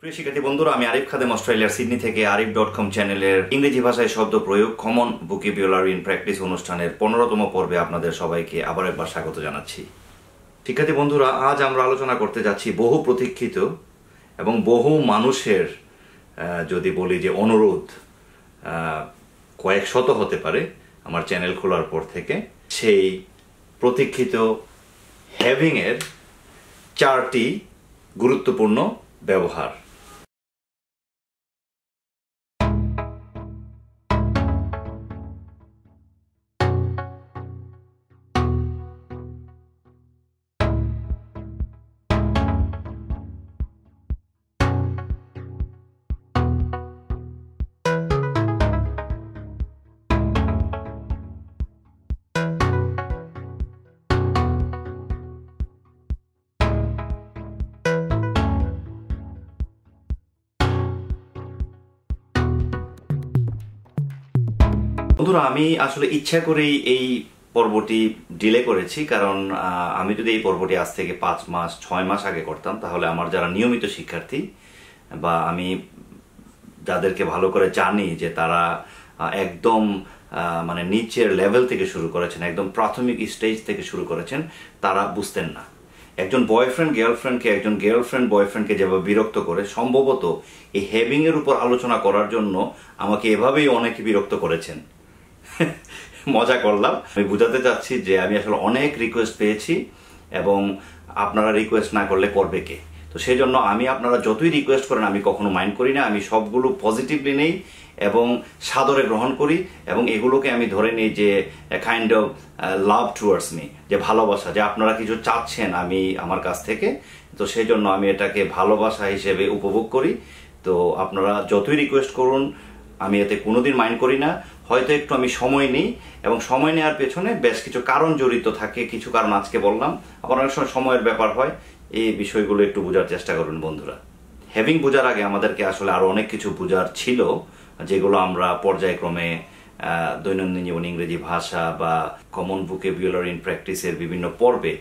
প্রিয় শিক্ষার্থী বন্ধুরা, আমি আরিফ খাদেম, অস্ট্রেলিয়ার সিডনি থেকে আরিফ ডট কম চ্যানেলের ইংরেজি ভাষায় শব্দ প্রয়োগ কমন বুকিবিউলারি ইন প্র্যাকটিস অনুষ্ঠানের পনেরোতম পর্বে আপনাদের সবাইকে আবার একবার স্বাগত জানাচ্ছি। শিক্ষার্থী বন্ধুরা, আজ আমরা আলোচনা করতে যাচ্ছি বহু প্রতীক্ষিত এবং বহু মানুষের যদি বলি যে অনুরোধ কয়েক শত হতে পারে আমার চ্যানেল খোলার পর থেকে। সেই প্রতীক্ষিত হ্যাভিংয়ের চারটি গুরুত্বপূর্ণ ব্যবহার। বন্ধুরা, আমি আসলে ইচ্ছা করেই এই পর্বটি ডিলে করেছি, কারণ আমি যদি এই পর্বটি আজ থেকে পাঁচ মাস, ছয় মাস আগে করতাম, তাহলে আমার যারা নিয়মিত শিক্ষার্থী বা আমি যাদেরকে ভালো করে জানি যে তারা একদম মানে নিচের লেভেল থেকে শুরু করেছেন, একদম প্রাথমিক স্টেজ থেকে শুরু করেছেন, তারা বুঝতেন না। একজন বয়ফ্রেন্ড গার্লফ্রেন্ডকে একজন গার্লফ্রেন্ড বয়ফ্রেন্ডকে যেভাবে বিরক্ত করে, সম্ভবত এই হ্যাভিং এর উপর আলোচনা করার জন্য আমাকে এভাবেই অনেকে বিরক্ত করেছেন। মজা করলাম। আমি বুঝাতে চাচ্ছি যে আমি আসলে অনেক রিকোয়েস্ট পেয়েছি এবং আপনারা রিকোয়েস্ট না করলে করবে কে? তো সেই জন্য আমি আপনারা যতই রিকোয়েস্ট করেন, আমি কখনো মাইন্ড করি না। আমি সবগুলো পজিটিভলি নেই এবং সাদরে গ্রহণ করি এবং এগুলোকে আমি ধরে নিই যে kind of love towards me যে ভালোবাসা, যে আপনারা কিছু চাচ্ছেন আমি আমার কাছ থেকে। তো সেই জন্য আমি এটাকে ভালোবাসা হিসেবে উপভোগ করি। তো আপনারা যতই রিকোয়েস্ট করুন আমি এতে কোনোদিন মাইন্ড করি না। হয়তো একটু আমি সময় নিই এবং সময় নেওয়ার পেছনে বেশ কিছু কারণ জড়িত থাকে, কিছু কারণ আজকে বললাম। আবার অনেক সময় সময়ের ব্যাপার হয়, এই বিষয়গুলো একটু বোঝার চেষ্টা করুন বন্ধুরা। হ্যাভিং বোঝার আগে আমাদেরকে আসলে আরও অনেক কিছু বোঝার ছিল, যেগুলো আমরা পর্যায়ক্রমে দৈনন্দিন জীবন ইংরেজি ভাষা বা কমন বুকে বিউলার ইন প্র্যাকটিসের বিভিন্ন পর্বে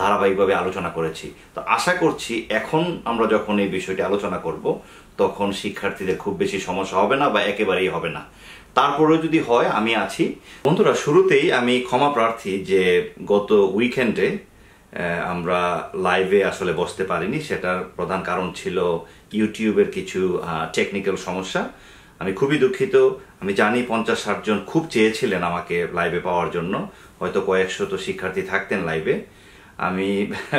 ধারাবাহিকভাবে আলোচনা করেছি। তো আশা করছি এখন আমরা যখন এই বিষয়টি আলোচনা করব তখন শিক্ষার্থীদের খুব বেশি সমস্যা হবে না বা একেবারেই হবে না। তারপরেও যদি হয়, আমি আছি। বন্ধুরা, শুরুতেই আমি ক্ষমা প্রার্থী যে গত উইকেন্ডে আমরা লাইভে আসলে বসতে পারিনি। সেটার প্রধান কারণ ছিল ইউটিউবের কিছু টেকনিক্যাল সমস্যা। আমি খুবই দুঃখিত। আমি জানি পঞ্চাশ ষাটজন খুব চেয়েছিলেন আমাকে লাইভে পাওয়ার জন্য। হয়তো কয়েকশত শিক্ষার্থী থাকতেন লাইভে। আমি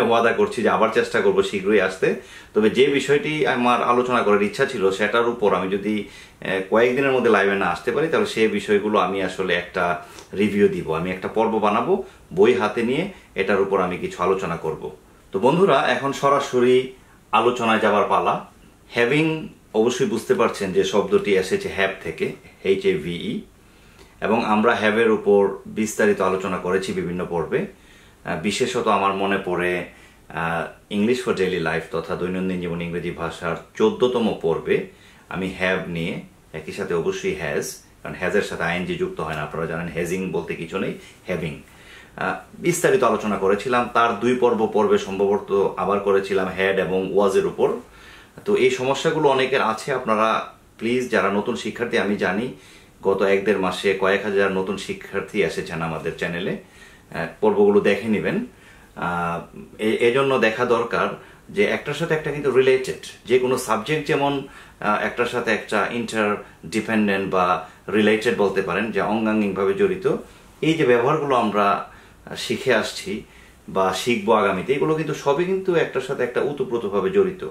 ওয়াদা করছি যে আবার চেষ্টা করব শীঘ্রই আসতে। তবে যে বিষয়টি আমার আলোচনা করার ইচ্ছা ছিল, সেটার উপর আমি যদি কয়েকদিনের মধ্যে লাইভে না আসতে পারি, তাহলে সেই বিষয়গুলো আমি আসলে একটা রিভিউ দিব। আমি একটা পর্ব বানাবো, বই হাতে নিয়ে এটার উপর আমি কিছু আলোচনা করব। তো বন্ধুরা, এখন সরাসরি আলোচনায় যাবার পালা। হ্যাভিং অবশ্যই বুঝতে পারছেন যে শব্দটি এসেছে হ্যাভ থেকে এইচ এ ভিই এবং আমরা হ্যাভের উপর বিস্তারিত আলোচনা করেছি বিভিন্ন পর্বে। বিশেষত আমার মনে পড়ে ইংলিশ ফর ডেইলি লাইফ তথা দৈনন্দিন জীবন ইংরেজি ভাষার চোদ্দতম পর্বে আমি হ্যাভ নিয়ে একই সাথে অবশ্যই হ্যাজ কারণ হ্যাজের সাথে আইএনজি যুক্ত হয় না, আপনারা জানেন হ্যাজিং বলতে কিছু নেই হ্যাভিং বিস্তারিত আলোচনা করেছিলাম, তার দুই পর্ব পর্বে সম্ভবত আবার করেছিলাম হ্যাড এবং ওয়াজের উপর। তো এই সমস্যাগুলো অনেকের আছে, আপনারা প্লিজ যারা নতুন শিক্ষার্থী, আমি জানি গত এক দেড় মাসে কয়েক হাজার নতুন শিক্ষার্থী এসেছেন আমাদের চ্যানেলে পর্বগুলো দেখে নেবেন। এজন্য দেখা দরকার যে একটার সাথে একটা কিন্তু রিলেটেড যে কোনো সাবজেক্ট যেমন একটার সাথে একটা ইন্টার ডিপেন্ডেন্ট বা রিলেটেড বলতে পারেন, যে অঙ্গাঙ্গিকভাবে জড়িত, এই যে ব্যবহারগুলো আমরা শিখে আসছি বা শিখব আগামীতে, এগুলো কিন্তু সবই কিন্তু একটার সাথে একটা উতপ্রোতভাবে জড়িত।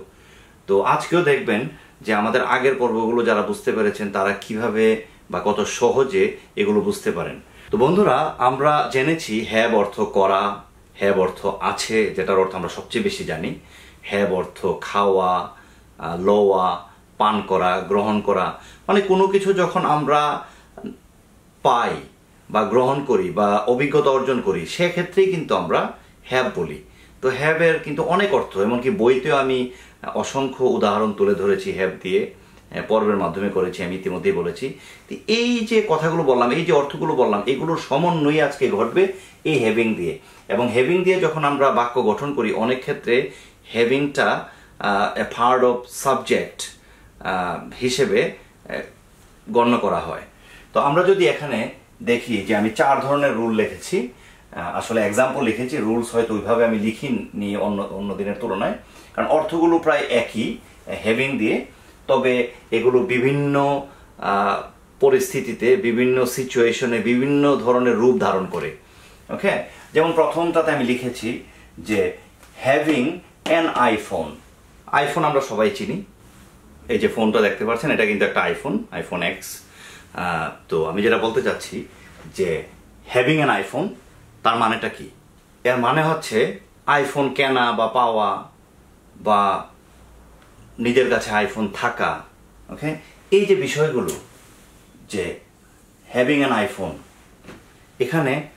তো আজকেও দেখবেন যে আমাদের আগের পর্বগুলো যারা বুঝতে পেরেছেন, তারা কীভাবে বা কত সহজে এগুলো বুঝতে পারেন। তো বন্ধুরা, আমরা জেনেছি হ্যাব অর্থ করা, হ্যাব অর্থ আছে, যেটার অর্থ আমরা সবচেয়ে বেশি জানি। হ্যাব অর্থ খাওয়া লওয়া, পান করা, গ্রহণ করা মানে কোনো কিছু যখন আমরা পাই বা গ্রহণ করি বা অভিজ্ঞতা অর্জন করি, সেক্ষেত্রেই কিন্তু আমরা হ্যাব বলি। তো হ্যাবের কিন্তু অনেক অর্থ, এমনকি বইতেও আমি অসংখ্য উদাহরণ তুলে ধরেছি হ্যাব দিয়ে। পর্বের মাধ্যমে করেছি, আমি ইতিমধ্যেই বলেছি। এই যে কথাগুলো বললাম, এই যে অর্থগুলো বললাম, এগুলোর সমন্বয় আজকে ঘটবে এই হ্যাভিং দিয়ে। এবং হ্যাভিং দিয়ে যখন আমরা বাক্য গঠন করি, অনেক ক্ষেত্রে হ্যাভিংটা এ পার্ট অফ সাবজেক্ট হিসেবে গণ্য করা হয়। তো আমরা যদি এখানে দেখি যে আমি চার ধরনের রুল লিখেছি আসলে এক্সাম্পল লিখেছি, রুলস হয়তো ওইভাবে আমি লিখিনি অন্য অন্য দিনের তুলনায়। কারণ অর্থগুলো প্রায় একই হেভিং দিয়ে তবে এগুলো বিভিন্ন পরিস্থিতিতে, বিভিন্ন সিচুয়েশনে বিভিন্ন ধরনের রূপ ধারণ করে। ওকে যেমন প্রথমটাতে আমি লিখেছি যে হ্যাভিং অ্যান আইফোন আইফোন আমরা সবাই চিনি। এই যে ফোনটা দেখতে পাচ্ছেন, এটা কিন্তু একটা আইফোন আইফোন এক্স তো আমি যেটা বলতে চাচ্ছি যে হ্যাভিং অ্যান আইফোন তার মানেটা কি? এর মানে হচ্ছে আইফোন কেনা বা পাওয়া বা নিজের কাছে আইফোন থাকা ওকে এই যে বিষয়গুলো, যে হ্যাভিং অ্যান আইফোন এখানে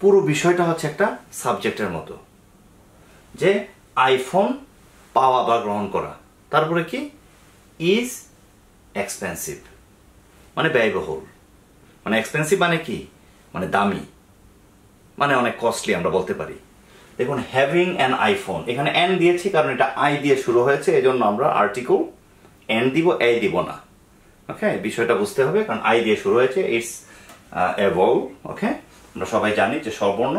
পুরো বিষয়টা হচ্ছে একটা সাবজেক্টের মতো। যে আইফোন পাওয়া বা গ্রহণ করা, তারপরে কি? ইজ এক্সপেন্সিভ মানে ব্যয়বহুল। মানে এক্সপেন্সিভ মানে কি? মানে দামি মানে অনেক কস্টলি আমরা বলতে পারি। দেখুন হ্যাভিং অ্যান আইফোন এখানে অ্যান দিয়েছি কারণ এটা আই দিয়ে শুরু হয়েছে, এজন্য আমরা আর্টিকেল এন দিব এ দিব না। ওকে বিষয়টা বুঝতে হবে, কারণ আই দিয়ে শুরু হয়েছে ইটস এভল ওকে আমরা সবাই জানি যে স্বরবর্ণ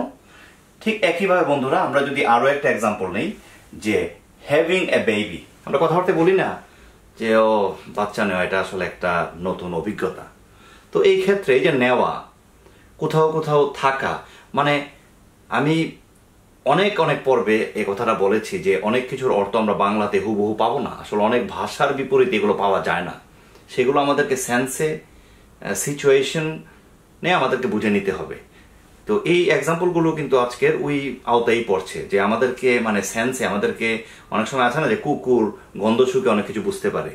ঠিক একইভাবে বন্ধুরা, আমরা যদি আরও একটা এক্সাম্পল নেই, যে হ্যাভিং এ বেবি আমরা কথাবার্তা বলি না যে, ও, বাচ্চা নেওয়া, এটা আসলে একটা নতুন অভিজ্ঞতা। তো এই ক্ষেত্রে এই যে নেওয়া, কোথাও কোথাও থাকা মানে আমি অনেক অনেক পর্বে এই কথাটা বলেছি যে অনেক কিছুর অর্থ আমরা বাংলাতে হুবহু পাবো না। আসলে অনেক ভাষার বিপরীতে এগুলো পাওয়া যায় না। সেগুলো আমাদেরকে সেন্সে সিচুয়েশন আমাদেরকে বুঝে নিতে হবে। তো এই এক্সাম্পলগুলো কিন্তু আজকের ওই আওতায় পড়ছে যে আমাদেরকে মানে সেন্সে আমাদেরকে অনেক সময় আছে না যে কুকুর, গন্ধ শুকে অনেক কিছু বুঝতে পারে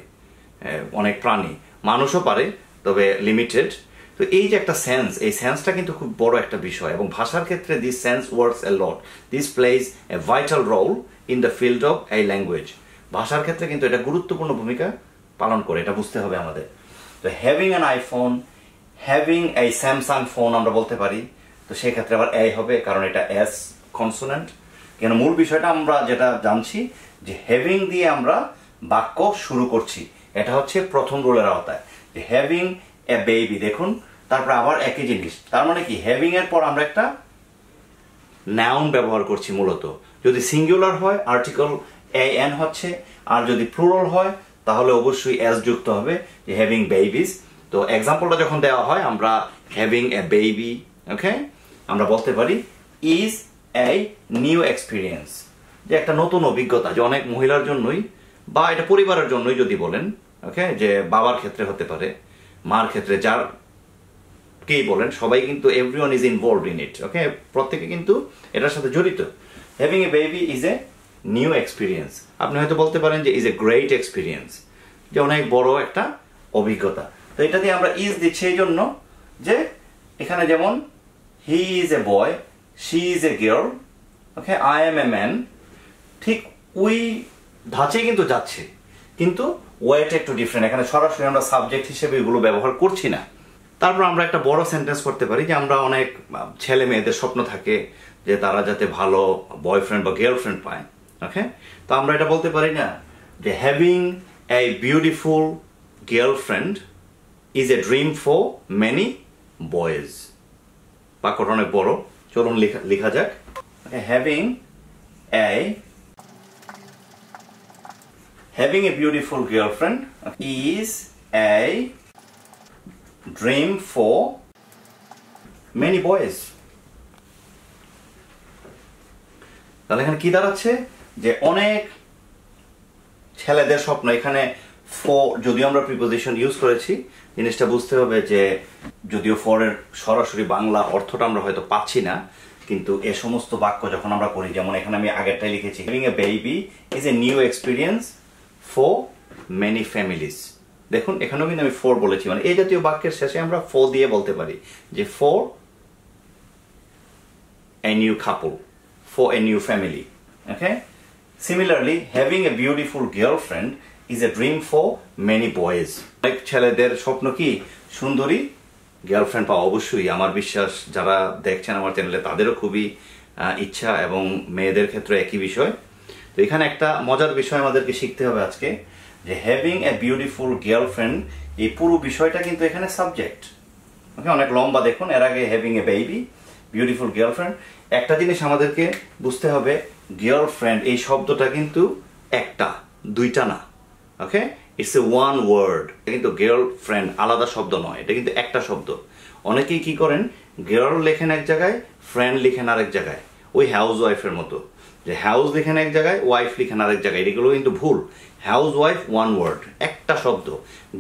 অনেক প্রাণী। মানুষও পারে, তবে লিমিটেড তো এই যে একটা সেন্স এই সেন্সটা কিন্তু খুব বড় একটা বিষয় এবং ভাষার ক্ষেত্রে this sense works a lot this plays a vital role in the field of এই ল্যাঙ্গুয়েজ ভাষার ক্ষেত্রে কিন্তু এটা গুরুত্বপূর্ণ ভূমিকা পালন করে, এটা বুঝতে হবে আমাদের। তো হ্যাভিং অ্যান আইফোন হ্যাভিং এই স্যামসাং ফোন আমরা বলতে পারি, তো সেই ক্ষেত্রে আবার এই হবে, কারণ এটা এস কনসোনেন্ট কেন, মূল বিষয়টা আমরা যেটা জানছি, যে হ্যাভিং দিয়ে আমরা বাক্য শুরু করছি। এটা হচ্ছে প্রথম রোলের আওতায়। যে হ্যাভিং এ বেবি দেখুন, তারপর আবার একই জিনিস। তার মানে কি? হ্যাভিং এর পর আমরা একটা নাউন ব্যবহার করছি মূলত। যদি সিঙ্গুলার হয় আর্টিকেল এ এন হচ্ছে, আর যদি প্লুরাল হয়, তাহলে অবশ্যই এস যুক্ত হবে, যে হ্যাভিং বেবিস তো এক্সাম্পলটা যখন দেওয়া হয়, আমরা হ্যাভিং এ বেবি ওকে আমরা বলতে পারি ইজ এ নিউ এক্সপিরিয়েন্স যে একটা নতুন অভিজ্ঞতা, যে অনেক মহিলার জন্যই, বা এটা পরিবারের জন্যই যদি বলেন ওকে যে বাবার ক্ষেত্রে হতে পারে। মার ক্ষেত্রে যার কেই বলেন, সবাই কিন্তু everyone is involve in it okay প্রত্যেকে কিন্তু এটার সাথে জড়িত। Having a baby is a new experience আপনি হয়তো বলতে পারেন যে ইজ এ গ্রেট এক্সপিরিয়েন্স যে অনেক বড় একটা অভিজ্ঞতা। তো এটা দিয়ে আমরা ইজ দিচ্ছি এই জন্য যে এখানে যেমন he is a boy she is a girl okay I am a man ঠিক ওই ধাঁচে কিন্তু যাচ্ছে। কিন্তু ওয়েটা একটু ডিফারেন্ট এখানে সরাসরি আমরা সাবজেক্ট হিসেবে এগুলো ব্যবহার করছি না। তারপর আমরা একটা বড় সেন্টেন্স করতে পারি যে আমরা অনেক ছেলে মেয়েদের স্বপ্ন থাকে যে তারা যাতে ভালো বয়ফ্রেন্ড বা গার্লফ্রেন্ড পায়। ওকে তো আমরা এটা বলতে পারি না যে having a beautiful girlfriend is a dream for many boys বাক্যটা অনেক বড়। চলুন লেখা লেখা যাক। Having a having a beautiful girlfriend is a dream for many boys. তাহলে এখানে কি দাঁড়াচ্ছে? যে অনেক ছেলেদের স্বপ্ন। এখানে ফর যদিও আমরা প্রিপোজিশন ইউজ করেছি, জিনিসটা বুঝতে হবে যে যদিও ফরের সরাসরি বাংলা অর্থটা আমরা হয়তো পাচ্ছি না, কিন্তু এ সমস্ত বাক্য যখন আমরা করি যেমন এখানে আমি আগেরটাই লিখেছি having a baby is a new experience for many families দেখুন এখানেও কিন্তু আমি ফোর বলেছি। মানে এই জাতীয় বাক্যের শেষে আমরা ফোর দিয়ে বলতে পারি যে for a new couple, for a new family. Okay? Similarly, having a beautiful girlfriend is a dream for many boys অনেক ছেলেদের স্বপ্ন কি? সুন্দরী গার্লফ্রেন্ড পাওয়া। অবশ্যই আমার বিশ্বাস যারা দেখছেন আমার চ্যানেলে তাদেরও খুবই ইচ্ছা এবং মেয়েদের ক্ষেত্রে একই বিষয়। তো এখানে একটা মজার বিষয় আমাদেরকে শিখতে হবে আজকে, যে হ্যাভিং এ বিউটিফুল গার্লফ্রেন্ড এই পুরো বিষয়টা কিন্তু এখানে সাবজেক্ট ওকে অনেক লম্বা দেখুন, এর আগে having a baby beautiful girlfriend একটা জিনিস আমাদেরকে বুঝতে হবে গার্লফ্রেন্ড এই শব্দটা কিন্তু একটা, দুইটা না। Okay it's a one word এটা কিন্তু গার্লফ্রেন্ড আলাদা শব্দ নয়, এটা কিন্তু একটা শব্দ। অনেকেই কি করেন গার্ল লেখেন এক জায়গায় ফ্রেন্ড লিখেন আরেক জায়গায়, ওই হাউস ওয়াইফের মতো। যে হাউস লিখেন এক জায়গায় ওয়াইফ লিখেন আরেক জায়গায়, এগুলো কিন্তু ভুল। হাউস ওয়াইফ ওয়ান ওয়ার্ড একটা শব্দ।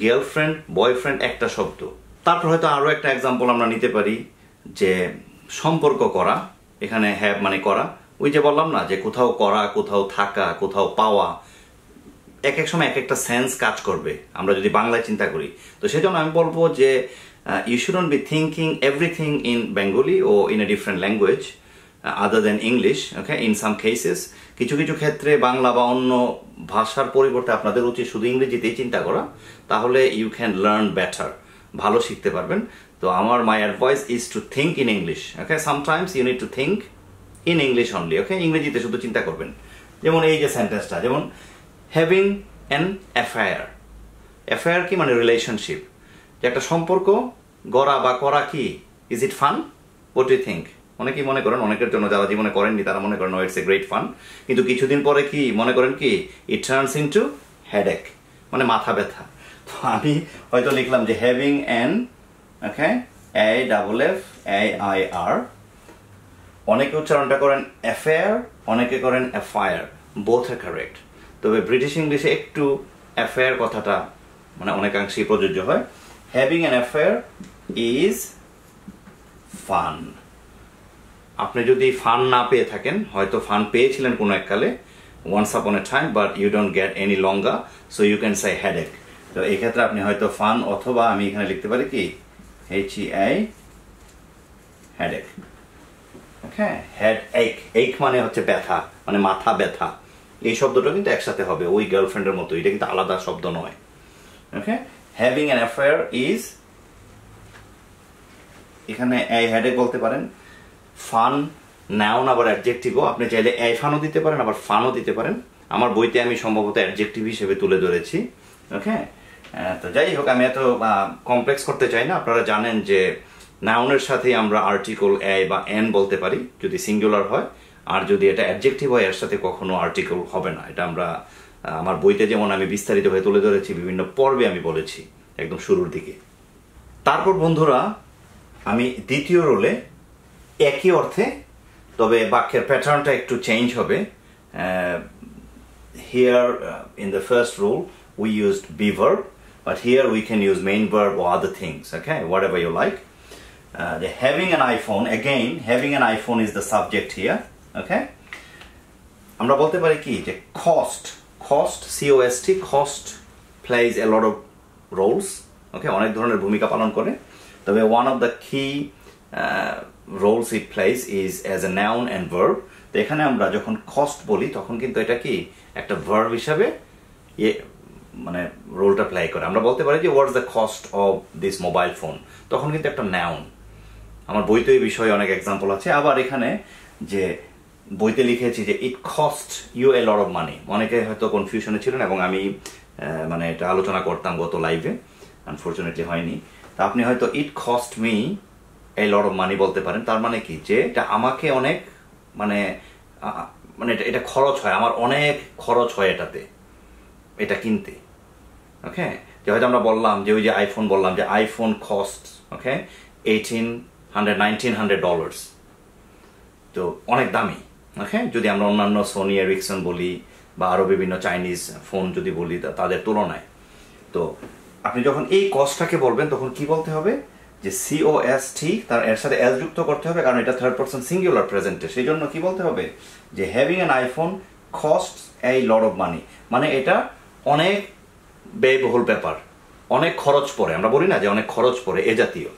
গার্লফ্রেন্ড বয়ফ্রেন্ড একটা শব্দ। তারপর হয়তো আরও একটা এক্সাম্পল আমরা নিতে পারি, যে সম্পর্ক করা, এখানে হ্যাভ মানে করা। ওই যে বললাম না, যে কোথাও করা, কোথাও থাকা, কোথাও পাওয়া, এক এক সময় এক একটা সেন্স কাজ করবে। আমরা যদি বাংলায় চিন্তা করি। তো সেজন্য আমি বলব যে you shouldn't be thinking everything in Bengali O in a different language other than English okay in some cases কিছু কিছু ক্ষেত্রে বাংলা বা অন্য ভাষার পরিবর্তে আপনাদের উচিত শুধু ইংরেজিতেই চিন্তা করা, তাহলে ইউ ক্যান লার্ন বেটার ভালো শিখতে পারবেন। তো আমার my advice is to think in English okay sometimes you need to think in English only okay ইংরেজিতে শুধু চিন্তা করবেন। যেমন এই যে সেন্টেন্সটা যেমন হ্যাভিং অ্যান অ্যাফায়ার অ্যাফায়ার কি মানে রিলেশনশিপ যে একটা সম্পর্ক, গড়া বা করা কি? Is it fun what you think অনেকেই মনে করেন, অনেকের জন্য যারা জীবনে করেননি তারা মনে করেন ইটস এ গ্রেট ফান কিন্তু কিছুদিন পরে কি মনে করেন কি? It turns into headache মানে মাথা ব্যথা। তো আমি হয়তো লিখলাম যে having an okay A double F A I R অনেকে উচ্চারণটা করেন অ্যাফেয়ার অনেকে করেন অ্যাফায়ার বোথ আর কারেক্ট তবে ব্রিটিশ ইংলিশে একটু অ্যাফেয়ার কথাটা মানে অনেকাংশেই প্রযোজ্য হয়। Having an affair is fun আপনি যদি ফান না পেয়ে থাকেন, হয়তো ফান পেয়েছিলেন কোনো এককালে once upon a time but you don't get any longer so you can say headache তো এই ক্ষেত্রে আপনি হয়তো ফান অথবা আমি এখানে লিখতে পারি কি? H E I headache okay head এক এক মানে হচ্ছে ব্যথা মানে মাথা ব্যথা। এই শব্দটা কিন্তু একসাথে হবে, ওই গার্লফ্রেন্ডের মতো। এটা কিন্তু আলাদা শব্দ নয়। Okay having an affair is এখানে এই হেডেক বলতে পারেন ফান নাউন আবার অ্যাডজেক্টিভও আপনি চাইলে এই ফানও দিতে পারেন, আবার ফানও দিতে পারেন। আমার বইতে আমি সম্ভবত অ্যাডজেক্টিভ হিসেবে তুলে ধরেছি। ওকে তো যাই হোক, আমি এত কমপ্লেক্স করতে চাই না। আপনারা জানেন যে নাউনের সাথে আমরা আর্টিকল এ বা এন বলতে পারি, যদি সিঙ্গুলার হয়। আর যদি এটা অ্যাডজেক্টিভ হয়, এর সাথে কখনো আর্টিকল হবে না। এটা আমরা আমার বইতে যেমন আমি বিস্তারিতভাবে তুলে ধরেছি, বিভিন্ন পর্বে আমি বলেছি, একদম শুরুর দিকে। তারপর বন্ধুরা, আমি দ্বিতীয় রোলে একই অর্থে, তবে বাক্যের প্যাটার্নটা একটু চেঞ্জ হবে। Here in the first rule we use be verb but here we can use main verb O other things okay whatever you like the having an iPhone again having an iPhone is the subject here okay আমরা বলতে পারি কি? যে cost cost C O S T cost plays a lot of roles okay অনেক ধরনের ভূমিকা পালন করে। তবে one of the key roles it plays is as a noun and verb তো এখানে আমরা যখন কস্ট বলি, তখন কিন্তু এটা কি? একটা ভার্ব হিসাবে ইয়ে মানে রোলটা প্লে করে। আমরা বলতে পারি যে what's the cost of this mobile phone তখন কিন্তু একটা নাউন আমার বইতে এই বিষয়ে অনেক এক্সাম্পল আছে। আবার এখানে যে বইতে লিখেছি যে it cost you a lot of money অনেকে হয়তো কনফিউশনে ছিলেন এবং আমি মানে এটা আলোচনা করতাম গত লাইভে আনফর্চুনেটলি হয়নি। তা আপনি হয়তো ইট কস্ট মি এই লট অফ মানি বলতে পারেন, তার মানে কি? যে এটা আমাকে অনেক মানে মানে এটা খরচ হয়, আমার অনেক খরচ হয় এটাতে, এটা কিনতে ওকে যে হয়তো আমরা বললাম যে ওই যে আইফোন বললাম, যে iPhone cost okay eighteen hundred nineteen hundred dollars তো অনেক দামি ওকে যদি আমরা অন্যান্য সোনি এরিকসন বলি, বা আরও বিভিন্ন চাইনিজ ফোন যদি বলি তাদের তুলনায়। তো আপনি যখন এই কস্টটাকে বলবেন, তখন কি বলতে হবে? যে সিও এস টি তার এর সাথে এস যুক্ত করতে হবে, কারণ এটা থার্ড পার্সন সিঙ্গুলার প্রেজেন্টে সেই জন্য কি বলতে হবে? যে having an iPhone cost a lot of money মানে এটা অনেক ব্যয়বহুল ব্যাপার। অনেক খরচ পড়ে। আমরা বলি না যে অনেক খরচ পড়ে, এ জাতীয়।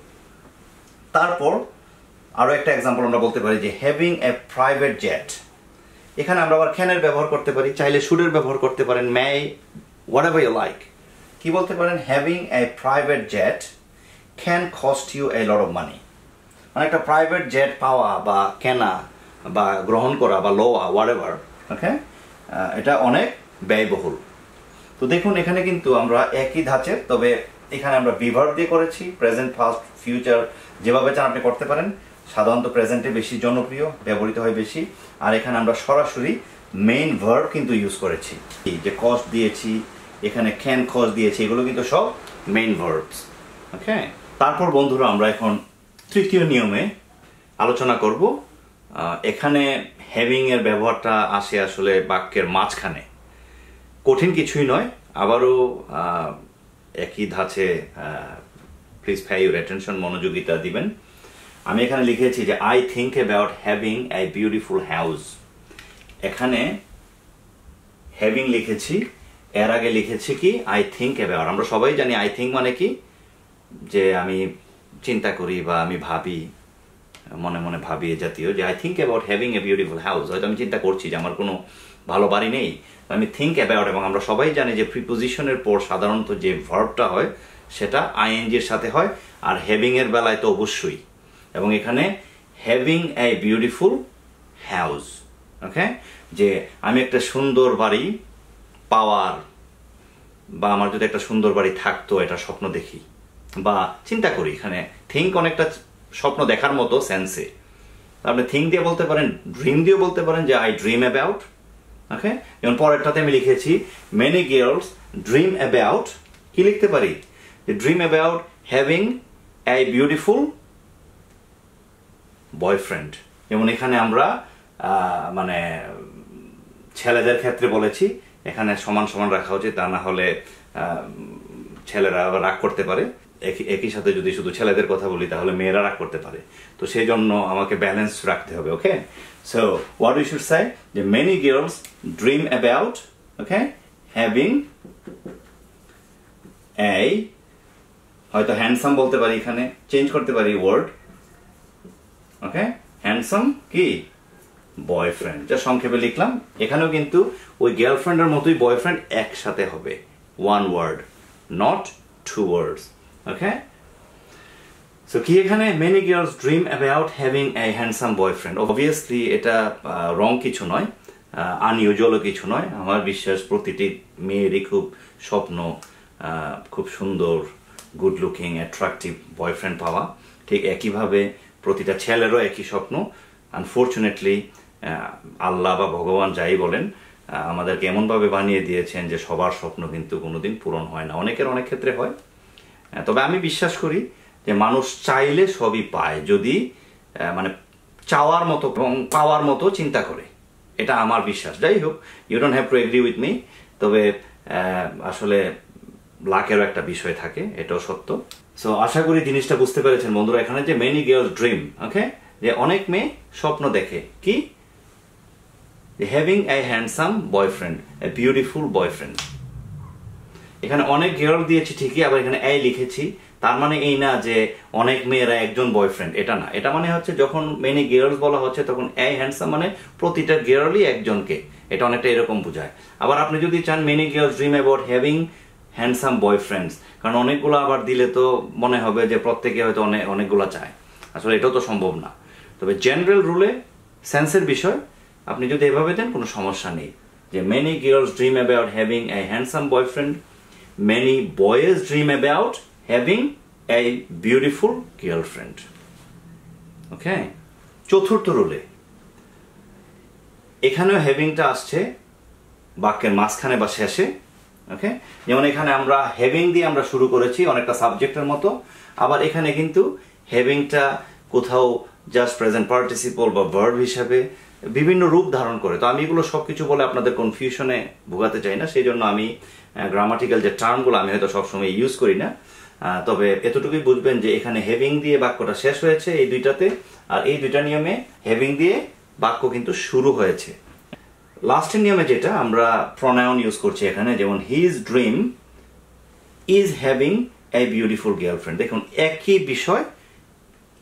তারপর আরও একটা এক্সাম্পল আমরা বলতে পারি যে হ্যাভিং এ প্রাইভেট জেট এখানে আমরা আবার ক্যানের ব্যবহার করতে পারি, চাইলে সুরের ব্যবহার করতে পারেন my whatever you like কি বলতে পারেন? Having a private jet can cost you a lot of money মানে একটা প্রাইভেট জেট পাওয়া বা কেনা বা গ্রহণ করা বা লোয়া হোয়াট ওকে এটা অনেক ব্যয়বহুল। তো দেখুন, এখানে কিন্তু আমরা একই ধাঁচের, তবে এখানে আমরা বিভার দিয়ে করেছি প্রেজেন্ট ফাস্ট ফিউচার যেভাবে চান আপনি করতে পারেন। সাধারণত প্রেজেন্টে বেশি জনপ্রিয়, ব্যবহৃত হয় বেশি। আর এখানে আমরা সরাসরি মেইন ভার্ব কিন্তু ইউজ করেছি। যে কস্ট দিয়েছি, এখানে ক্যান কস্ট দিয়েছি, এগুলো কিন্তু সব মেইন ভার্বস ওকে তারপর বন্ধুরা আমরা এখন তৃতীয় নিয়মে আলোচনা করব এখানে হ্যাভিং এর ব্যবহারটা আসে আসলে বাক্যের মাঝখানে। কঠিন কিছুই নয়, আবারও একই ধাঁচে প্লিজ ফ্যাই ইউর অ্যাটেনশন মনোযোগিতা দিবেন। আমি এখানে লিখেছি যে I think about having a beautiful house এখানে হ্যাভিং লিখেছি, এর আগে লিখেছি কি? আই থিঙ্ক অ্যাবাউট আমরা সবাই জানি আই থিঙ্ক মানে কি? যে আমি চিন্তা করি বা আমি ভাবি, মনে মনে ভাবি এ জাতীয়, যে I think about having a beautiful house হয়তো আমি চিন্তা করছি যে আমার কোনো ভালো বাড়ি নেই। আমি থিঙ্ক অ্যাবাউট এবং আমরা সবাই জানি যে প্রিপোজিশনের পর সাধারণত যে ভার্বটা হয়, সেটা আইএনজির সাথে হয়, আর হ্যাভিং এর বেলায় তো অবশ্যই। এবং এখানে having a beautiful house okay যে আমি একটা সুন্দর বাড়ি পাওয়ার, বা আমার যদি একটা সুন্দর বাড়ি থাকতো, এটা স্বপ্ন দেখি। বা চিন্তা করি, এখানে থিঙ্ক অনেকটা স্বপ্ন দেখার মতো সেন্সে আপনি থিঙ্ক দিয়ে বলতে পারেন ড্রিম দিয়ে বলতে পারেন যে আই ড্রিম অ্যাবাউট ওকে যেমন পরেরটাতে আমি লিখেছি মেনি গার্লস ড্রিম অ্যাবাউট কি লিখতে পারি? Dream about having a beautiful boyfriend যেমন এখানে আমরা মানে ছেলেদের ক্ষেত্রে বলেছি, এখানে সমান সমান রাখা উচিত, তা না হলে ছেলেরা রাগ করতে পারে। একই- সাথে যদি শুধু ছেলেদের কথা বলি, তাহলে মেয়েরা রাগ করতে পারে। তো সেই জন্য আমাকে ব্যালেন্স রাখতে হবে okay so what you should say যে many girls dream about okay having এই হয়তো হ্যান্ডসাম বলতে পারি এখানে চেঞ্জ করতে পারি ওয়ার্ড ওকে হ্যান্ডসাম কি? বয়ফ্রেন্ড যা সংক্ষেপে লিখলাম, এখানেও কিন্তু ওই গার্লফ্রেন্ডের মতোই বয়ফ্রেন্ড একসাথে হবে। One word not two words okay so কি এখানে? Many girls dream about having a handsome boyfriend obviously এটা রং কিছু নয় আনইউজুয়ালও কিছু নয়। আমার বিশ্বাস প্রতিটি মেয়েরই খুব স্বপ্ন খুব সুন্দর গুড লুকিং অ্যাট্রাকটিভ বয়ফ্রেন্ড পাওয়া। ঠিক একইভাবে প্রতিটা ছেলেরও একই স্বপ্ন। আনফর্চুনেটলি আল্লাহ বা ভগবান যাই বলেন আমাদেরকে এমনভাবে বানিয়ে দিয়েছেন যে সবার স্বপ্ন কিন্তু কোনোদিন পূরণ হয় না। অনেকের অনেক ক্ষেত্রে হয়। তবে আমি বিশ্বাস করি যে মানুষ চাইলে সবই পায়, যদি মানে চাওয়ার মতো এবং পাওয়ার মতো চিন্তা করে। এটা আমার বিশ্বাস। যাই হোক you don't have to agree with me তবে আসলে লাকেরও একটা বিষয় থাকে, এটাও সত্য। সো আশা করি জিনিসটা বুঝতে পেরেছেন বন্ধুরা, এখানে যে মেনি গার্লস ড্রিম ওকে যে অনেক মেয়ে স্বপ্ন দেখে। কি? Having a handsome boyfriend a beautiful boyfriend এখানে অনেক গেরল দিয়েছি ঠিকই, আবার এখানে এই লিখেছি। তার মানে এই না যে অনেক মেয়েরা একজন বয়ফ্রেন্ড এটা না। এটা মানে হচ্ছে যখন মেনি গার্লস বলা হচ্ছে, তখন এই হ্যান্ডসাম মানে প্রতিটা গার্লই একজনকে। এটা অনেকটা এরকম বোঝায়। আবার আপনি যদি চান many girls dream about having handsome boyfriends কারণ অনেকগুলো আবার দিলে তো মনে হবে যে প্রত্যেকে হয়তো অনেক অনেকগুলো চায়। আসলে এটাও তো সম্ভব না। তবে জেনারেল রুলে সেন্সের বিষয়, আপনি যদি এভাবে দেন, কোনো সমস্যা নেই। যে many girls dream about having a handsome boyfriend many boys dream about having a beautiful girlfriend okay চতুর্থ রুলে এখানেও হ্যাভিংটা আসছে, বাক্যের মাঝখানে বা শেষে। ওকে যেমন এখানে আমরা হ্যাভিং দিয়ে আমরা শুরু করেছি, অনেকটা সাবজেক্টের মতো। আবার এখানে কিন্তু হ্যাভিংটা কোথাও জাস্ট প্রেজেন্ট পার্টিসিপল বা ভার্ব হিসাবে বিভিন্ন রূপ ধারণ করে। তো আমি এগুলো সবকিছু বলে আপনাদের কনফিউশনে ভোগাতে চাই না। সেই জন্য আমি গ্রামাটিক্যাল যে টার্মগুলো আমি হয়তো সবসময় ইউজ করি না। তবে এতটুকুই বুঝবেন যে এখানে হেভিং দিয়ে বাক্যটা শেষ হয়েছে এই দুইটাতে, আর এই দুইটা নিয়মে হেভিং দিয়ে বাক্য কিন্তু শুরু হয়েছে। লাস্টের নিয়মে যেটা আমরা প্রনাউন ইউজ করছি এখানে, যেমন his dream is having a beautiful girlfriend দেখুন, একই বিষয়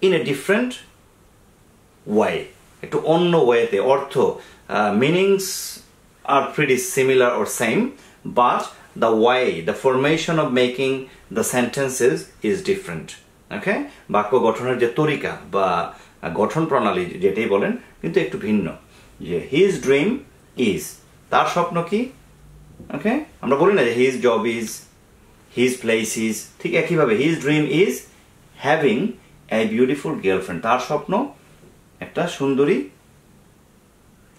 ইন এ ডিফারেন্ট ওয়ে একটু অন্য ওয়েতে, অর্থ meanings are pretty similar or same but the way the formation of making the sentences is different okay বাক্য গঠনের যে তরিকা বা গঠন প্রণালী যেটাই বলেন, কিন্তু একটু ভিন্ন। যে হিজ ড্রিম ইজ তার স্বপ্ন কি? ওকে আমরা বলি না যে his job is his place is ঠিক একইভাবে his dream is having a beautiful girlfriend তার স্বপ্ন একটা সুন্দরী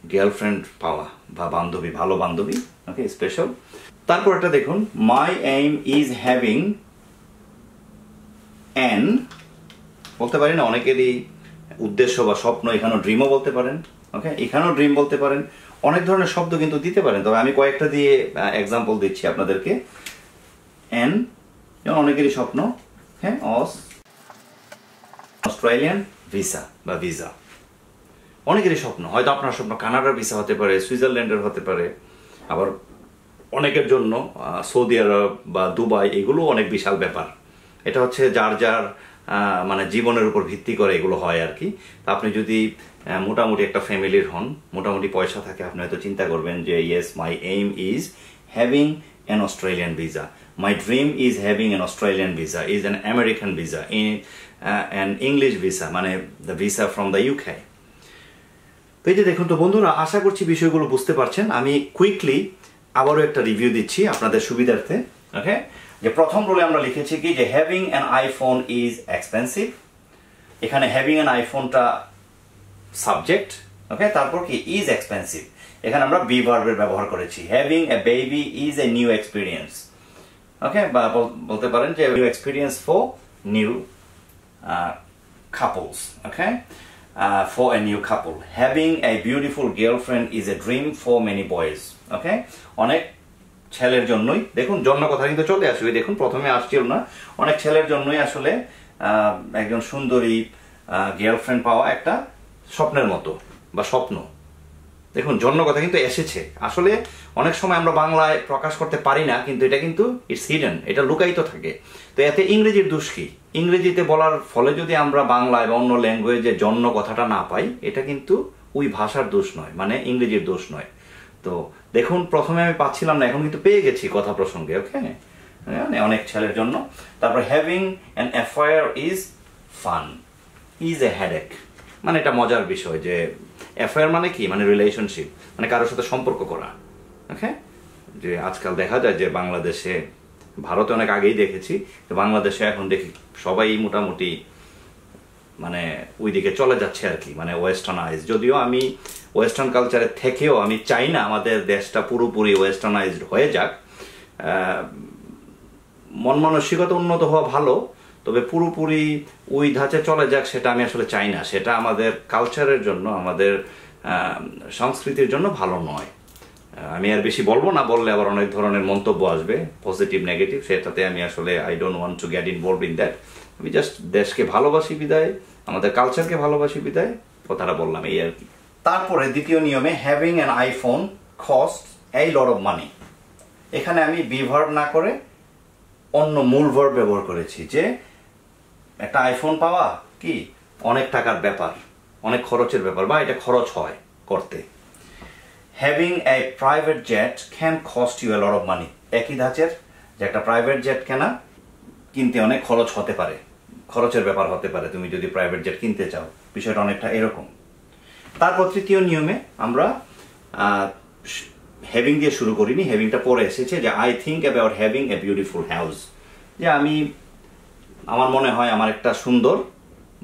গার্লফ্রেন্ড পাওয়া বা বান্ধবী, ভালো বান্ধবী ওকে স্পেশাল তারপর একটা দেখুন my aim is having an বলতে পারি না, অনেকেরই উদ্দেশ্য বা স্বপ্ন এখানেও ড্রিমও বলতে পারেন ওকে এখানেও ড্রিম বলতে পারেন। অনেক ধরনের শব্দ কিন্তু দিতে পারেন, তবে আমি কয়েকটা দিয়ে এক্সাম্পল দিচ্ছি আপনাদেরকে। এন যেমন অনেকেরই স্বপ্ন হ্যাঁ অস অস্ট্রেলিয়ান ভিসা বা ভিসা অনেকেরই স্বপ্ন। হয়তো আপনার স্বপ্ন কানাডার ভিসা হতে পারে, সুইজারল্যান্ডের হতে পারে, আবার অনেকের জন্য সৌদি আরব বা দুবাই, এগুলো অনেক বিশাল ব্যাপার। এটা হচ্ছে যার যার মানে জীবনের উপর ভিত্তি করে এগুলো হয় আর কি। তা আপনি যদি মোটামুটি একটা ফ্যামিলির হন, মোটামুটি পয়সা থাকে, আপনি হয়তো চিন্তা করবেন যে yes my aim is having an Australian visa my dream is having an Australian visa is an American visa in an English visa মানে the visa from the UK এই যে দেখুন তো বন্ধুরা, আশা করছি বিষয়গুলো বুঝতে পারছেন। আমি কুইকলি আবারও একটা রিভিউ দিচ্ছি আপনাদের সুবিধার্থে ওকে যে প্রথম রোলে আমরা লিখেছি কি, যে having an iPhone is expensive এখানে হ্যাভিং অ্যান আইফোনটা সাবজেক্ট ওকে তারপর কি ইজ এক্সপেন্সিভ এখানে আমরা বি ভার্বের ব্যবহার করেছি। Having a baby is a new experience okay বা বলতে পারেন যে new experience for new couples, okay? Uh, for a new couple. Having a beautiful girlfriend is a dream for many boys okay? অনেক ছেলের জন্যই দেখুন জন্য কথা কিন্তু চলে আসবে দেখুন প্রথমে আসছিল না। অনেক ছেলের জন্যই আসলে একজন সুন্দরী গার্লফ্রেন্ড পাওয়া একটা স্বপ্নের মতো বা স্বপ্ন। দেখুন জন্য কথা কিন্তু এসেছে। আসলে অনেক সময় আমরা বাংলায় প্রকাশ করতে পারি না কিন্তু এটা কিন্তু ইটস হিডেন এটা লুকায়িত থাকে। তো এতে ইংরেজির দোষ কি? ইংরেজিতে বলার ফলে যদি আমরা বাংলায় বা অন্য ল্যাঙ্গুয়েজে জন্য কথাটা না পাই, এটা কিন্তু ওই ভাষার দোষ নয় মানে ইংরেজির দোষ নয়। তো দেখুন, প্রথমে আমি পাচ্ছিলাম না, এখন কিন্তু পেয়ে গেছি কথা প্রসঙ্গে, ওকে? মানে অনেক ছেলের জন্য। তারপর having an affair is fun is a headache মানে এটা মজার বিষয় যে অ্যাফেয়ার মানে কি? মানে রিলেশনশিপ মানে কারোর সাথে সম্পর্ক করা, ওকে? যে আজকাল দেখা যায় যে বাংলাদেশে ভারতে অনেক আগেই দেখেছি বাংলাদেশে এখন দেখি সবাই মোটামুটি মানে ওই দিকে চলে যাচ্ছে আর কি মানে ওয়েস্টার্নাইজ যদিও আমি ওয়েস্টার্ন কালচারের থেকেও আমি চাই না আমাদের দেশটা পুরোপুরি ওয়েস্টার্নাইজড হয়ে যাক। মন মানসিকতা উন্নত হওয়া ভালো, তবে পুরোপুরি ওই ধাঁচে চলে যাক সেটা আমি আসলে চাই না। সেটা আমাদের কালচারের জন্য, আমাদের সংস্কৃতির জন্য ভালো নয়। আমি আর বেশি বলব না, বললে আবার অনেক ধরনের মন্তব্য আসবে পজিটিভ নেগেটিভ সেটাতে আমি আসলে I don't want to get involve in that আমি জাস্ট দেশকে ভালোবাসি বিদায়, আমাদের কালচারকে ভালোবাসি বিদায়, কথাটা বললাম, এই আর কি। তারপরে দ্বিতীয় নিয়মে having an iPhone cost a lot of money এখানে আমি বিভার না করে অন্য মূল ভার্ব ব্যবহার করেছি, যে একটা আইফোন পাওয়া কি? অনেক টাকার ব্যাপার, অনেক খরচের ব্যাপার, বা এটা খরচ হয় করতে। Having a private jet can cost you a lot of money একই ধাঁচের, যে একটা প্রাইভেট জেট কেনা, কিনতে অনেক খরচ হতে পারে। খরচের ব্যাপার হতে পারে, তুমি যদি প্রাইভেট জেট কিনতে চাও। বিষয়টা অনেকটা এরকম। তারপর তৃতীয় নিয়মে আমরা হ্যাভিং দিয়ে শুরু করিনি হ্যাভিংটা পরে এসেছে যে I think about having a beautiful house যে আমি, আমার মনে হয় আমার একটা সুন্দর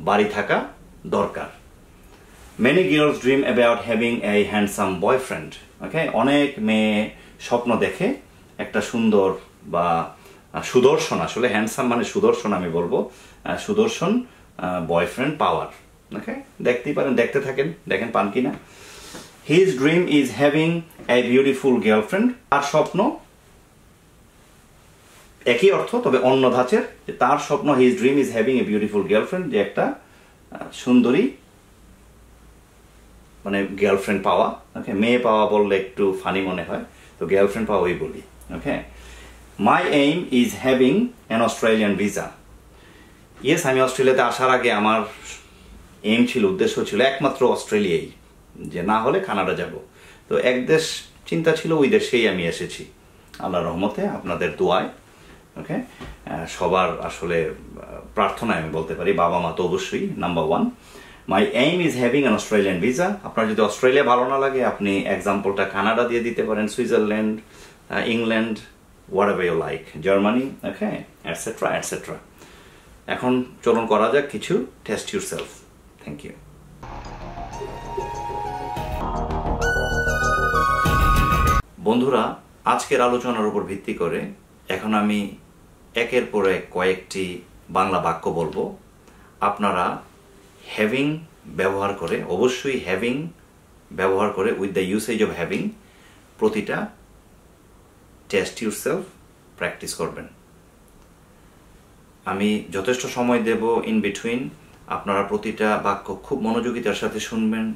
বাড়ি থাকা দরকার। Many girls dream about having a handsome boyfriend okay অনেক মেয়ে স্বপ্ন দেখে একটা সুন্দর বা সুদর্শন, আসলে হ্যান্ডসাম মানে সুদর্শন আমি বলব সুদর্শন বয়ফ্রেন্ড পাওয়ার ওকে দেখতেই পারেন, দেখতে থাকেন, দেখেন পান কিনা? His dream is having a beautiful girlfriend আর স্বপ্ন একই অর্থ, তবে অন্য ধাঁচের তার স্বপ্ন his dream is having a beautiful girlfriend যে একটা সুন্দরী মানে গার্লফ্রেন্ড পাওয়া ওকে মেয়ে পাওয়া বললে একটু ফানি মনে হয়, তো গার্লফ্রেন্ড পাওয়াই বলি okay my aim is having an Australian visa yes আমি অস্ট্রেলিয়াতে আসার আগে আমার এইম ছিল, উদ্দেশ্য ছিল একমাত্র অস্ট্রেলিয়াই, যে না হলে কানাডা যাব। তো এক দেশ চিন্তা ছিল, ওই দেশেই আমি এসেছি। আল্লাহ রহমতে আপনাদের দোয়ায় ওকে সবার আসলে প্রার্থনায় আমি বলতে পারি বাবা মা তো অবশ্যই number one my aim is having an Australian visa আপনার যদি অস্ট্রেলিয়া ভালো না লাগে, আপনি এক্সাম্পলটা কানাডা দিয়ে দিতে পারেন, Switzerland England whatever you like Germany okay etcetera etcetera এখন চলুন করা যাক, কিছু test yourself thank you বন্ধুরা, আজকের আলোচনার উপর ভিত্তি করে এখন আমি একের পর এক কয়েকটি বাংলা বাক্য বলব। আপনারা হ্যাভিং ব্যবহার করে, অবশ্যই হ্যাভিং ব্যবহার করে with the usage of having প্রতিটা টেস্ট ইউর সেলফ প্র্যাকটিস করবেন। আমি যথেষ্ট সময় দেব ইন বিটুইন আপনারা প্রতিটা বাক্য খুব মনোযোগিতার সাথে শুনবেন,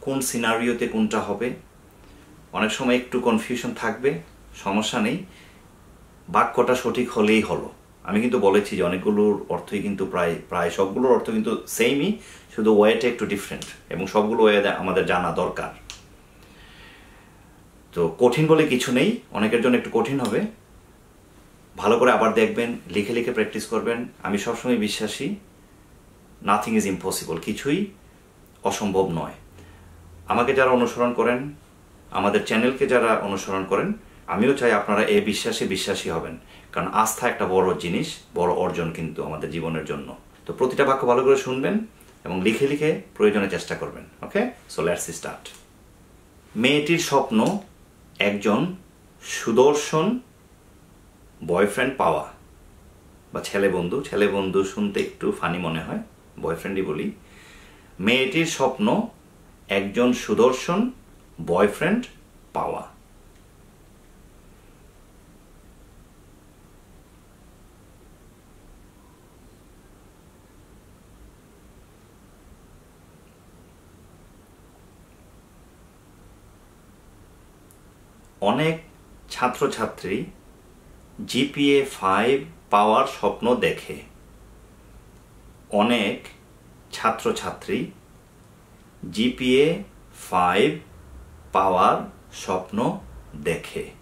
কোন সিনারিওতে কোনটা হবে। অনেক সময় একটু কনফিউশন থাকবে, সমস্যা নেই, বাক্যটা সঠিক হলেই হলো। আমি কিন্তু বলেছি যে অনেকগুলোর অর্থই কিন্তু প্রায় প্রায় সবগুলোর অর্থ কিন্তু সেমই শুধু ওয়েটা একটু ডিফারেন্ট এবং সবগুলো ওয়ে আমাদের জানা দরকার। তো কঠিন বলে কিছু নেই, অনেকের জন্য একটু কঠিন হবে। ভালো করে আবার দেখবেন, লিখে লিখে প্র্যাকটিস করবেন। আমি সবসময় বিশ্বাসী নাথিং ইজ ইম্পসিবল কিছুই অসম্ভব নয়। আমাকে যারা অনুসরণ করেন, আমাদের চ্যানেলকে যারা অনুসরণ করেন, আমিও চাই আপনারা এ বিশ্বাসে বিশ্বাসী হবেন। কারণ আস্থা একটা বড় জিনিস, বড় অর্জন কিন্তু আমাদের জীবনের জন্য। তো প্রতিটা বাক্য ভালো করে শুনবেন এবং লিখে লিখে প্রয়োজনে চেষ্টা করবেন, ওকে? সো লেটস স্টার্ট মেয়েটির স্বপ্ন একজন সুদর্শন বয়ফ্রেন্ড পাওয়া। বা ছেলে বন্ধু ছেলে বন্ধু শুনতে একটু ফানি মনে হয়, বয়ফ্রেন্ডই বলি। মেয়েটির স্বপ্ন একজন সুদর্শন বয়ফ্রেন্ড পাওয়া। অনেক ছাত্রছাত্রী জিপিএ ফাইভ পাওয়ার স্বপ্ন দেখে। অনেক ছাত্রছাত্রী জিপিএ ফাইভ পাওয়ার স্বপ্ন দেখে।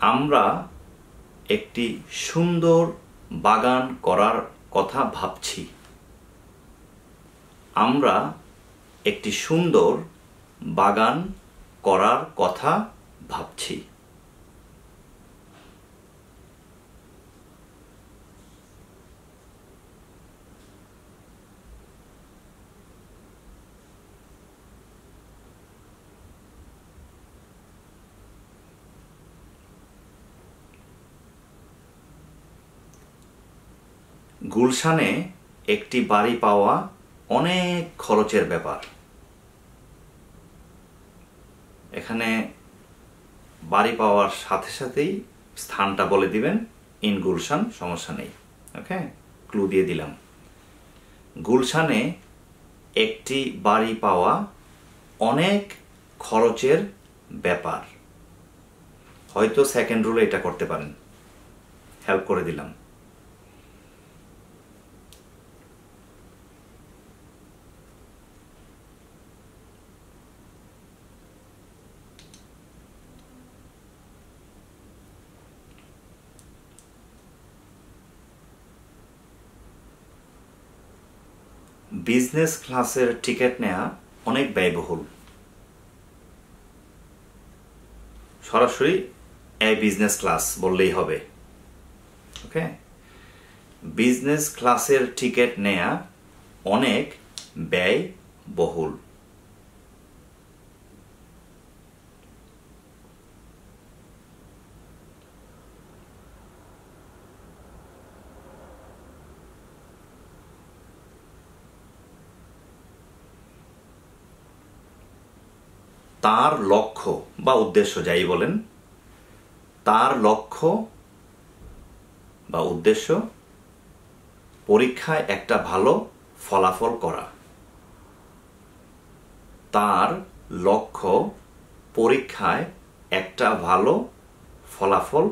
আমরা একটি সুন্দর বাগান করার কথা ভাবছি। আমরা একটি সুন্দর বাগান করার কথা ভাবছি। গুলশানে একটি বাড়ি পাওয়া অনেক খরচের ব্যাপার। এখানে বাড়ি পাওয়ার সাথে সাথেই স্থানটা বলে দিবেন, ইন গুলশান, সমস্যা নেই। ওকে? ক্লু দিয়ে দিলাম। গুলশানে একটি বাড়ি পাওয়া অনেক খরচের ব্যাপার। হয়তো সেকেন্ড রুলে এটা করতে পারেন। হেল্প করে দিলাম। বিজনেস ক্লাসের টিকিট নেওয়া অনেক ব্যয়বহুল। সরাসরি এ বিজনেস ক্লাস বললেই হবে। ওকে বিজনেস ক্লাসের টিকিট নেয়া অনেক ব্যয়বহুল। তার লক্ষ্য বা উদ্দেশ্য যাই বলেন, তার লক্ষ্য বা উদ্দেশ্য পরীক্ষায় একটা ভালো ফলাফল করা। তার লক্ষ্য পরীক্ষায় একটা ভালো ফলাফল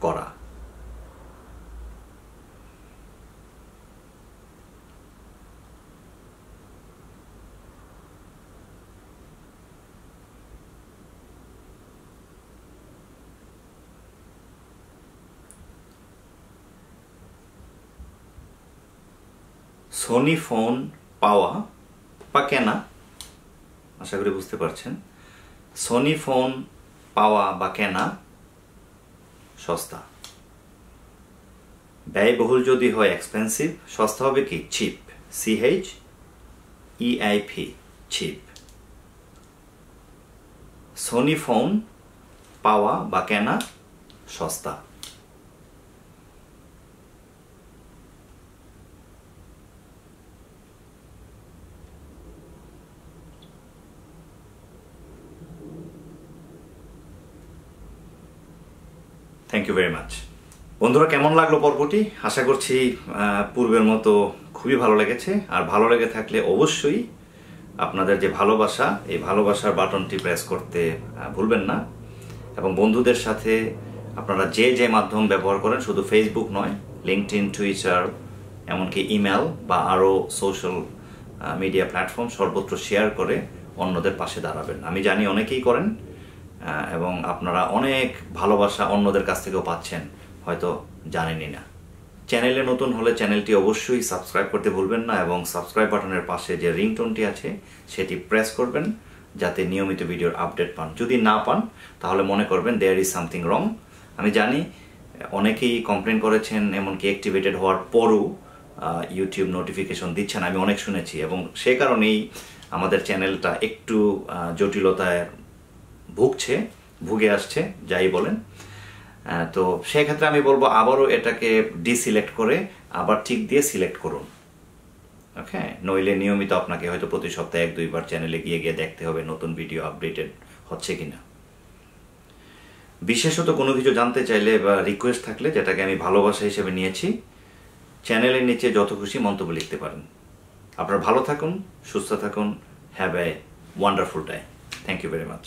করা। সোনি ফোন পাওয়া বা কেনা, আশা করি বুঝতে পারছেন সোনি ফোন পাওয়া বা কেনা সস্তা। ব্যয়বহুল যদি হয় এক্সপেন্সিভ সস্তা হবে কি? Cheap C H E I P cheap Sony phone পাওয়া বা কেনা সস্তা থ্যাংক ইউ ভেরি মাচ বন্ধুরা, কেমন লাগল পর্বটি? আশা করছি পূর্বের মতো খুবই ভালো লেগেছে। আর ভালো লেগে থাকলে অবশ্যই আপনাদের যে ভালোবাসা, এই ভালোবাসার বাটনটি প্রেস করতে ভুলবেন না। এবং বন্ধুদের সাথে আপনারা যে যে মাধ্যম ব্যবহার করেন, শুধু ফেসবুক নয় লিঙ্কড টুইটার এমনকি ইমেল বা আরও সোশ্যাল মিডিয়া প্ল্যাটফর্ম সর্বত্র শেয়ার করে অন্যদের পাশে দাঁড়াবেন। আমি জানি অনেকেই করেন এবং আপনারা অনেক ভালোবাসা অন্যদের কাছ থেকেও পাচ্ছেন। হয়তো জানেনই না। চ্যানেলে নতুন হলে চ্যানেলটি অবশ্যই সাবস্ক্রাইব করতে ভুলবেন না এবং সাবস্ক্রাইব বাটনের পাশে যে রিংটোনটি আছে, সেটি প্রেস করবেন যাতে নিয়মিত ভিডিওর আপডেট পান। যদি না পান, তাহলে মনে করবেন দেয়ার ইজ সামথিং রং আমি জানি, অনেকেই কমপ্লেন করেছেন, এমনকি অ্যাক্টিভেটেড হওয়ার পরও ইউটিউব নোটিফিকেশন দিচ্ছেন। আমি অনেক শুনেছি এবং সে কারণেই আমাদের চ্যানেলটা একটু জটিলতায় ভুগছে, ভুগে আসছে, যাই বলেন। তো সেক্ষেত্রে আমি বলব আবারও এটাকে ডিসিলেক্ট করে আবার ঠিক দিয়ে সিলেক্ট করুন। ওকে নইলে নিয়মিত আপনাকে হয়তো প্রতি সপ্তাহে এক দুইবার চ্যানেলে গিয়ে গিয়ে দেখতে হবে নতুন ভিডিও আপডেটেড হচ্ছে কিনা। বিশেষত কোনো কিছু জানতে চাইলে বা রিকোয়েস্ট থাকলে যেটাকে আমি ভালোবাসা হিসেবে নিয়েছি চ্যানেলের নিচে যত খুশি মন্তব্য লিখতে পারেন। আপনারা ভালো থাকুন, সুস্থ থাকুন have a wonderful time thank you very much